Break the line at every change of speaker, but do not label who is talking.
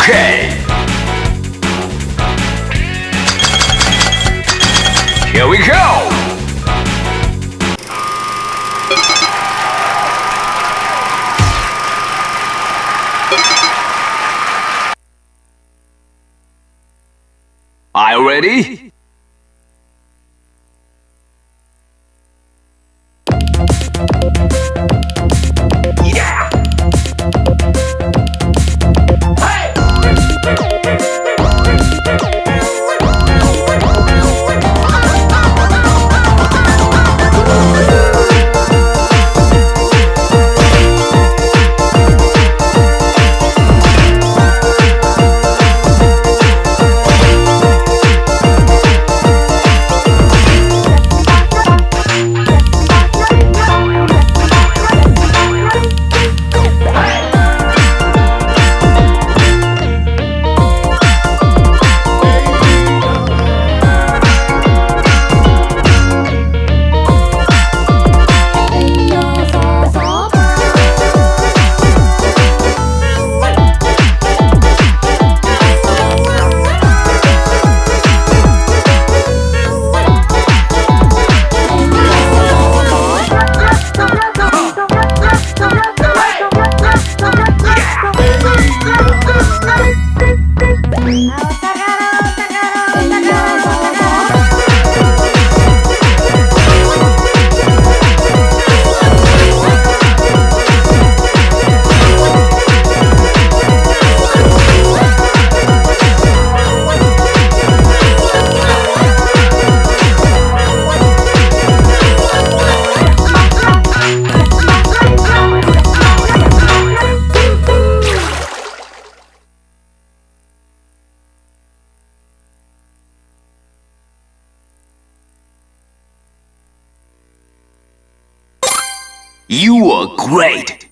Okay. Here we go. Are you ready? You are great!